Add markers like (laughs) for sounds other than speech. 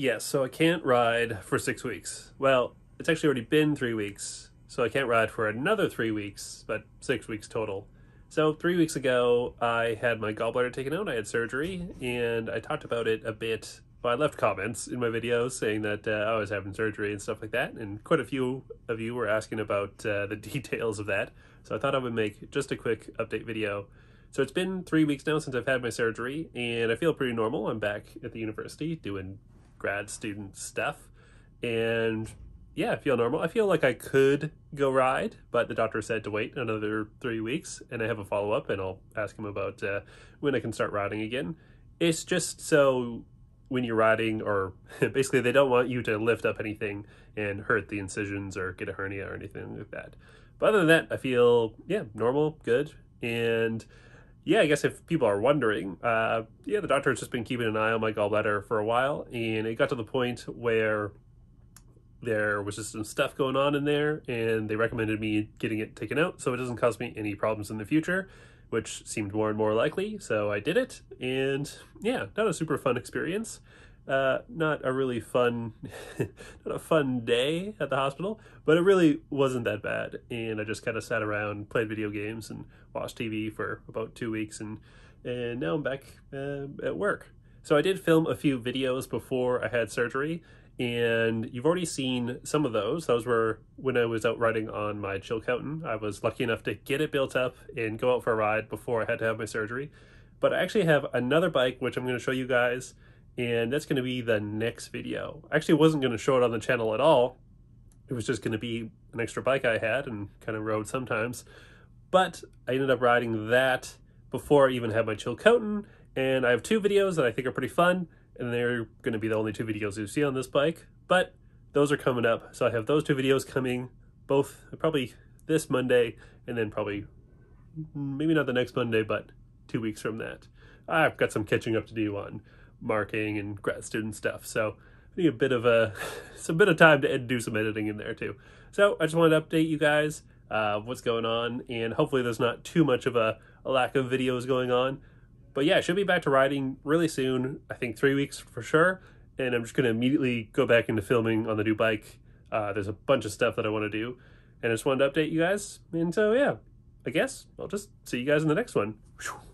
Yes, so I can't ride for six weeks. Well, it's actually already been three weeks, so I can't ride for another three weeks, but six weeks total. So, three weeks ago, I had my gallbladder taken out. I had surgery, and I talked about it a bit. Well, I left comments in my videos saying that uh, I was having surgery and stuff like that, and quite a few of you were asking about uh, the (laughs) details of that. So, I thought I would make just a quick update video. So, it's been three weeks now since I've had my surgery, and I feel pretty normal. I'm back at the university doing grad student stuff, and yeah, I feel normal. I feel like I could go ride, but the doctor said to wait another three weeks, and I have a follow up, and I'll ask him about uh, when I can start riding again. It's just so when you're riding, or (laughs) basically, they don't want you to lift up anything and hurt the incisions or get a hernia or anything like that. But other than that, I feel yeah, normal, good, and yeah, I guess if people are wondering, uh, yeah, the doctor has just been keeping an eye on my gallbladder for a while, and it got to the point where there was just some stuff going on in there and they recommended me getting it taken out so it doesn't cause me any problems in the future which seemed more and more likely so i did it and yeah not a super fun experience uh, not a really fun (laughs) not a fun day at the hospital but it really wasn't that bad and i just kind of sat around played video games and watched tv for about two weeks and and now i'm back uh, at work so i did film a few videos before i had surgery and you've already seen some of those. Those were when I was out riding on my Chilcotin. I was lucky enough to get it built up and go out for a ride before I had to have my surgery. But I actually have another bike, which I'm going to show you guys, and that's going to be the next video. I actually wasn't going to show it on the channel at all. It was just going to be an extra bike I had and kind of rode sometimes. But I ended up riding that before I even had my Chilcotin, and I have two videos that I think are pretty fun and they're going to be the only two videos you see on this bike, but those are coming up. So I have those two videos coming, both probably this Monday, and then probably, maybe not the next Monday, but two weeks from that. I've got some catching up to do on marking and grad student stuff, so I need a bit of a, (laughs) some bit of time to do some editing in there too. So I just wanted to update you guys uh, what's going on, and hopefully there's not too much of a, a lack of videos going on but yeah, I should be back to riding really soon. I think three weeks for sure. And I'm just going to immediately go back into filming on the new bike. Uh, there's a bunch of stuff that I want to do. And I just wanted to update you guys. And so, yeah, I guess I'll just see you guys in the next one. Whew.